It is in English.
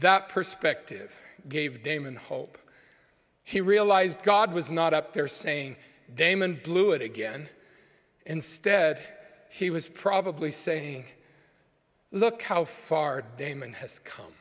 That perspective gave Damon hope. He realized God was not up there saying, Damon blew it again. Instead, he was probably saying, Look how far Damon has come.